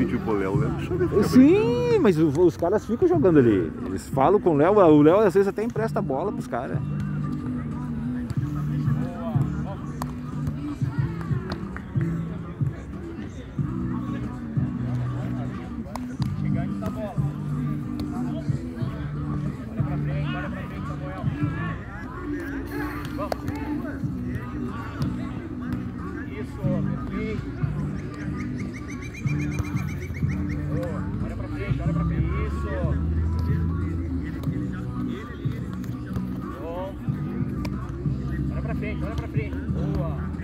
pedir pro Léo, Léo Sim, mas os caras ficam jogando ali. Eles falam com o Léo, o Léo às vezes até empresta a bola pros caras. Isso, frente, olha pra frente. Boa.